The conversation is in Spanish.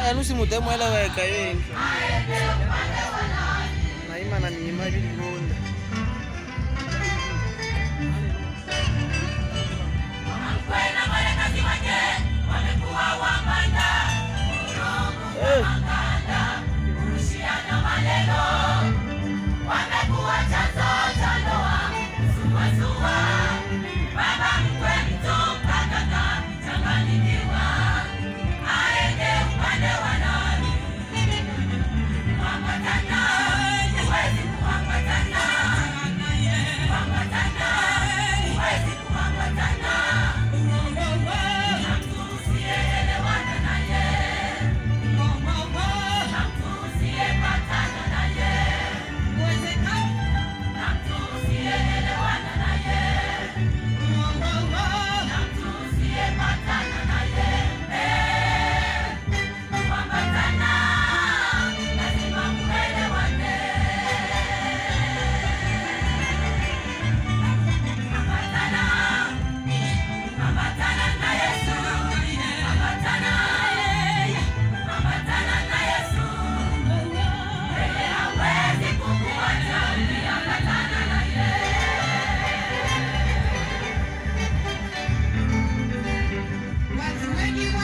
aya nusimudemo eleweka yendlu naimana niyima vilunda